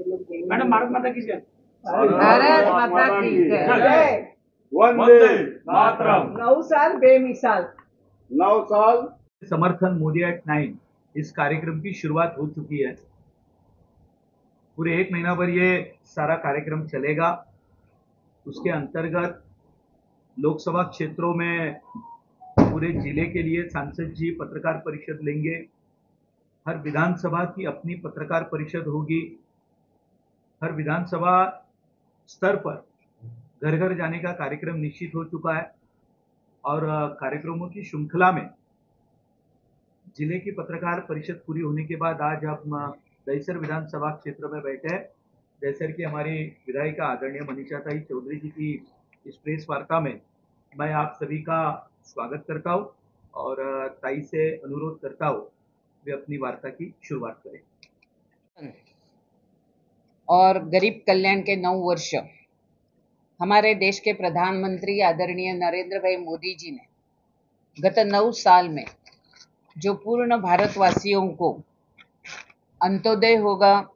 Madam Bharat Mata की जय। भारत माता की जय। वंदे मातरम। नौ साल बेमिसाल। नौ साल। समर्थन मोदी एट नाइन इस कार्यक्रम की शुरुआत हो चुकी है। पूरे एक महीना भर ये सारा कार्यक्रम चलेगा। उसके अंतर्गत लोकसभा क्षेत्रों में पूरे ज़िले के लिए सांसद जी पत्रकार परिषद लेंगे। हर विधानसभा की अपनी पत्रकार परिषद होगी। हर विधानसभा स्तर पर घर घर जाने का कार्यक्रम निश्चित हो चुका है और कार्यक्रमों की श्रृंखला में ज़िले की पत्रकार परिषद पूरी होने के बाद आज हम दहीसर विधानसभा क्षेत्र में बैठे हैं। दहीसर की हमारी विधायिका आदरणीय मनीषा ताई चौधरी जी की इस प्रेस वार्ता में मैं आप सभी का स्वागत करता हूँ और ताई से अनुरोध करता हूँ वे अपनी वार्ता की शुरुआत करें। और गरीब कल्याण के नौ वर्ष। हमारे देश के प्रधानमंत्री आदरणीय नरेंद्र भाई मोदी जी ने गत नौ साल में जो पूर्ण भारतवासियों को अंत्योदय होगा,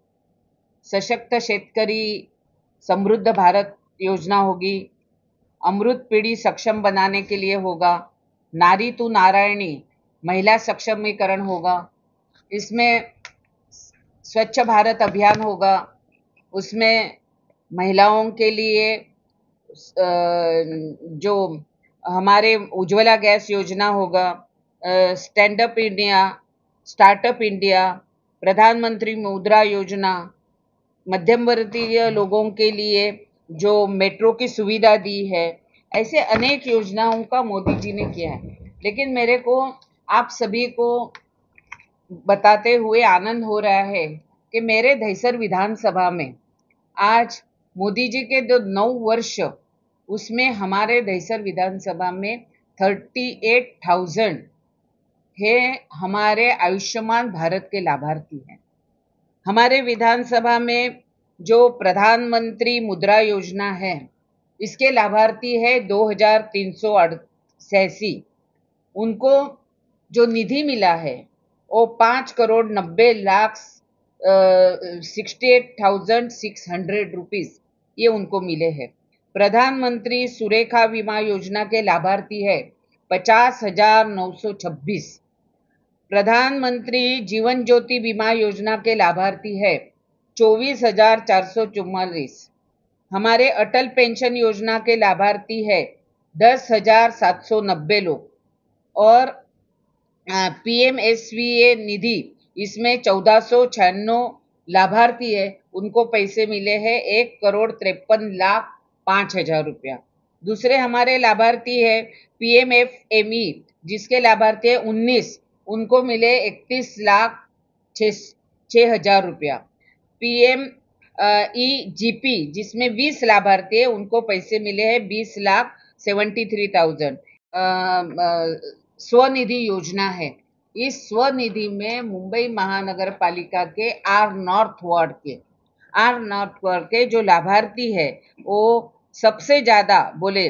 सशक्त शेतकरी समृद्ध भारत योजना होगी, अमृत पीढ़ी सक्षम बनाने के लिए होगा, नारी तू नारायणी, महिला सक्षमीकरण होगा, इसमें स्वच्छ भारत अभियान होगा उसमें महिलाओं के लिए जो हमारे उज्ज्वला गैस योजना होगा stand up India startup India प्रधानमंत्री मुद्रा योजना मध्यम वर्गीय लोगों के लिए जो मेट्रो की सुविधा दी है, ऐसे अनेक योजनाओं का मोदी जी ने किया है। लेकिन मेरे को, आप सभी को बताते हुए आनंद हो रहा है कि मेरे दहीसर विधानसभा में आज मोदी जी के जो नौ वर्ष, उसमें हमारे दहीसर विधानसभा में थर्टी एट थाउज़ेंड है हमारे आयुष्मान भारत के लाभार्थी हैं। हमारे विधानसभा में जो प्रधानमंत्री मुद्रा योजना है, इसके लाभार्थी है दो हज़ार तीन सौ अड़सैसी उनको जो निधि मिला है, वो पाँच करोड़ नब्बे lakh sixty eight thousand six hundred rupees ये उनको मिले हैं। प्रधानमंत्री सुरेखा बीमा योजना के लाभार्थी है पचास हज़ार नौ सौ छब्बीस। प्रधानमंत्री जीवन ज्योति बीमा योजना के लाभार्थी है चौबीस हज़ार चार सौ चौवालीस। हमारे अटल पेंशन योजना के लाभार्थी है दस हज़ार सात सौ नब्बे लोग। और P M S V A निधि इसमें चौदह सौ लाभार्थी है। उनको पैसे मिले हैं एक करोड़ तिरपन लाख पाँच हज़ार रुपया। दूसरे हमारे लाभार्थी है P M F M E, जिसके लाभार्थी है उन्नीस। उनको मिले इकतीस लाख छः छः हज़ार रुपया। P M E G P, जिसमें बीस लाभार्थी है, उनको पैसे मिले हैं बीस lakh seventy three thousand. Svanidhi योजना है। इस स्वनिधि में मुंबई महानगर पालिका के आर नॉर्थ वार्ड के, आर नॉर्थ वार्ड के जो लाभार्थी है, वो सबसे ज़्यादा बोले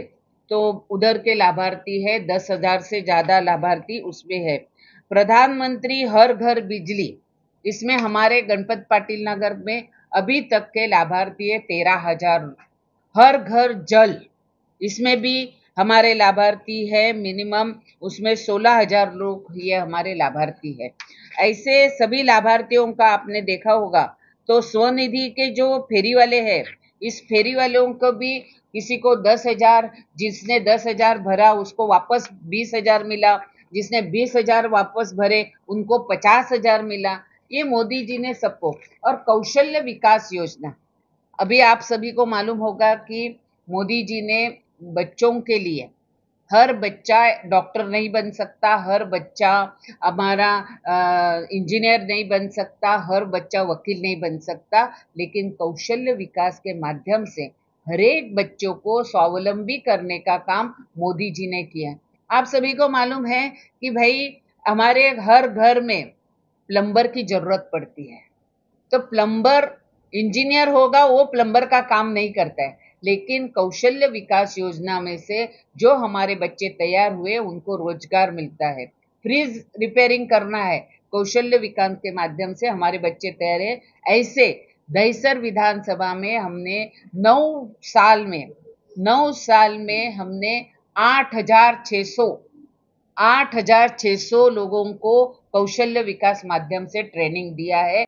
तो उधर के लाभार्थी है, दस हज़ार से ज़्यादा लाभार्थी उसमें है। प्रधानमंत्री हर घर बिजली, इसमें हमारे गणपत पाटिल नगर में अभी तक के लाभार्थी है तेरह हज़ार। हर घर जल, इसमें भी हमारे लाभार्थी है मिनिमम, उसमें सोलह हज़ार लोग ये हमारे लाभार्थी है। ऐसे सभी लाभार्थियों का आपने देखा होगा तो स्वनिधि के जो फेरी वाले हैं, इस फेरी वालों को भी किसी को दस हज़ार, जिसने दस हज़ार भरा उसको वापस बीस हज़ार मिला, जिसने बीस हज़ार वापस भरे उनको पचास हज़ार मिला। ये मोदी जी ने सबको। और कौशल्य विकास योजना। अभी आप सभी को मालूम होगा कि मोदी जी ने बच्चों के लिए। हर बच्चा डॉक्टर नहीं बन सकता, हर बच्चा हमारा इंजीनियर नहीं बन सकता, हर बच्चा वकील नहीं बन सकता, लेकिन कौशल्य विकास के माध्यम से हर एक बच्चों को स्वावलंबी करने का काम मोदी जी ने किया है। आप सभी को मालूम है कि भाई, हमारे हर घर में प्लम्बर की ज़रूरत पड़ती है। तो प्लम्बर इंजीनियर होगा, वो प्लम्बर का काम नहीं करता है। लेकिन कौशल्य विकास योजना में से जो हमारे बच्चे तैयार हुए, उनको रोज़गार मिलता है। फ्रिज रिपेयरिंग करना है, कौशल्य विकास के माध्यम से हमारे बच्चे तैयार है। ऐसे दहसर विधानसभा में हमने नौ साल में, नौ साल में हमने आठ हज़ार छः सौ, आठ हज़ार छः सौ लोगों को कौशल्य विकास माध्यम से ट्रेनिंग दिया है।